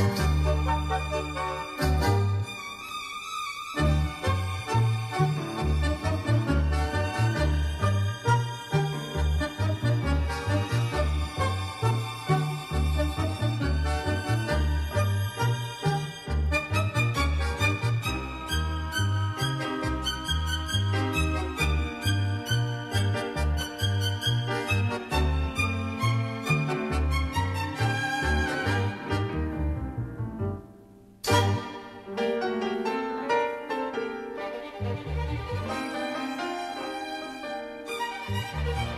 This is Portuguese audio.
love. Música